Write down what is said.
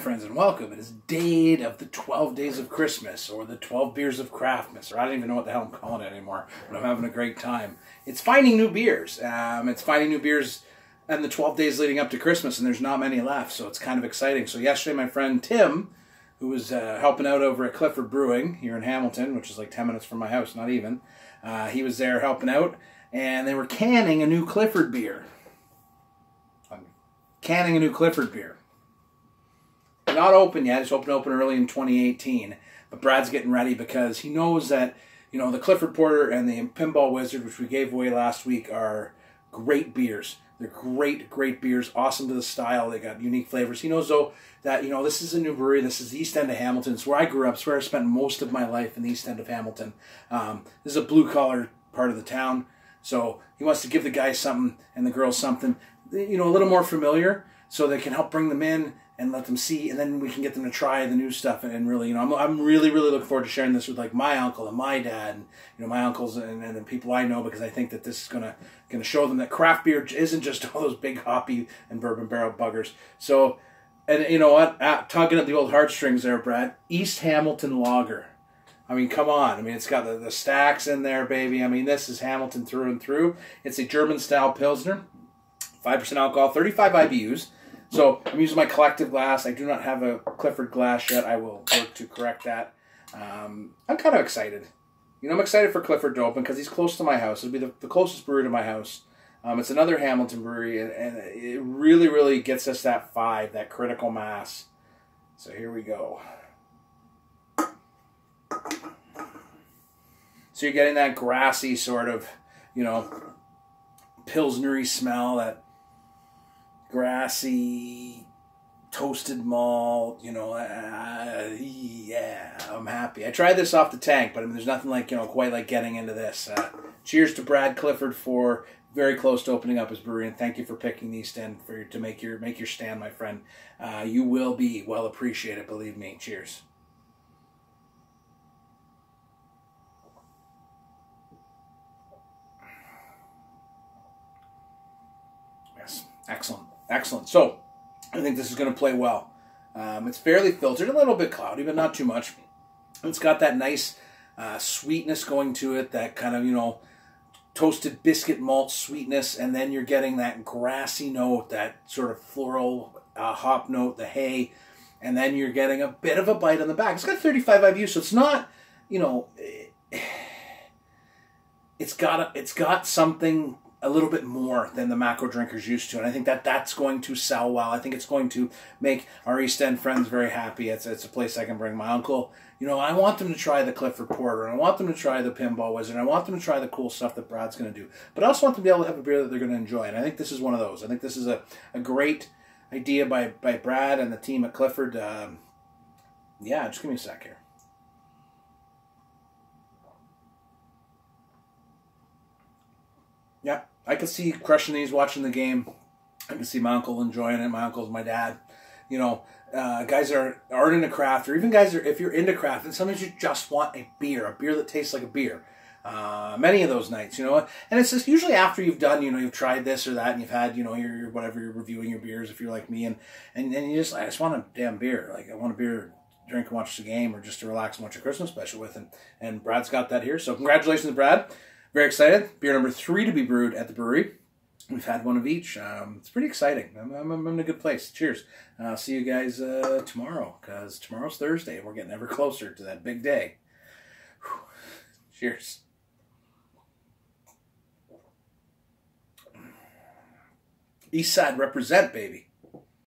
friends, and welcome. It is date of the 12 days of Christmas, or the 12 beers of Craftmas, or I don't even know what the hell I'm calling it anymore, but I'm having a great time. It's finding new beers. Um, it's finding new beers and the 12 days leading up to Christmas, and there's not many left, so it's kind of exciting. So yesterday, my friend Tim, who was uh, helping out over at Clifford Brewing here in Hamilton, which is like 10 minutes from my house, not even, uh, he was there helping out, and they were canning a new Clifford beer. Canning a new Clifford beer not open yet. It's open open early in 2018. But Brad's getting ready because he knows that you know the Clifford Porter and the Pinball Wizard, which we gave away last week, are great beers. They're great, great beers. Awesome to the style. They got unique flavors. He knows though that you know this is a new brewery. This is the East End of Hamilton. It's where I grew up. It's where I spent most of my life in the East End of Hamilton. Um, this is a blue collar part of the town. So he wants to give the guys something and the girls something, you know, a little more familiar, so they can help bring them in and let them see, and then we can get them to try the new stuff. And, and really, you know, I'm, I'm really, really looking forward to sharing this with like my uncle and my dad, and you know, my uncles and, and the people I know because I think that this is gonna gonna show them that craft beer isn't just all those big hoppy and bourbon barrel buggers. So, and you know what, at, tugging at the old heartstrings there, Brad, East Hamilton Lager. I mean, come on. I mean, it's got the, the stacks in there, baby. I mean, this is Hamilton through and through. It's a German style Pilsner, 5% alcohol, 35 IBUs. So I'm using my collective glass. I do not have a Clifford glass yet. I will work to correct that. Um, I'm kind of excited. You know, I'm excited for Clifford to open because he's close to my house. It'll be the, the closest brewery to my house. Um, it's another Hamilton brewery, and, and it really, really gets us that five, that critical mass. So here we go. So you're getting that grassy sort of, you know, pilsnery smell, that grassy, toasted malt. You know, uh, yeah, I'm happy. I tried this off the tank, but I mean, there's nothing like you know quite like getting into this. Uh, cheers to Brad Clifford for very close to opening up his brewery, and thank you for picking the stand for to make your make your stand, my friend. Uh, you will be well appreciated, believe me. Cheers. Yes, excellent. Excellent. So, I think this is going to play well. Um, it's fairly filtered, a little bit cloudy, but not too much. It's got that nice uh, sweetness going to it, that kind of, you know, toasted biscuit malt sweetness, and then you're getting that grassy note, that sort of floral uh, hop note, the hay, and then you're getting a bit of a bite on the back. It's got 35 IBU, so it's not, you know, it's got a, it's got something a little bit more than the macro drinkers used to. And I think that that's going to sell well. I think it's going to make our East End friends very happy. It's, it's a place I can bring my uncle. You know, I want them to try the Clifford Porter, and I want them to try the Pinball Wizard, and I want them to try the cool stuff that Brad's going to do. But I also want them to be able to have a beer that they're going to enjoy. And I think this is one of those. I think this is a, a great idea by, by Brad and the team at Clifford. Um, yeah, just give me a sec here. Yeah, I could see crushing these watching the game. I can see my uncle enjoying it. My uncle's my dad. You know, uh, guys are aren't into craft, or even guys are if you're into craft, and sometimes you just want a beer, a beer that tastes like a beer. Uh, many of those nights, you know, and it's just usually after you've done, you know, you've tried this or that, and you've had, you know, your, your whatever you're reviewing your beers if you're like me, and and and you just I just want a damn beer, like I want a beer drink and watch the game or just to relax and watch a Christmas special with. And, and Brad's got that here. So congratulations, Brad. Very excited. Beer number three to be brewed at the brewery. We've had one of each. Um, it's pretty exciting. I'm, I'm, I'm, in a good place. Cheers. I'll see you guys uh, tomorrow because tomorrow's Thursday we're getting ever closer to that big day. Whew. Cheers. East Side represent, baby.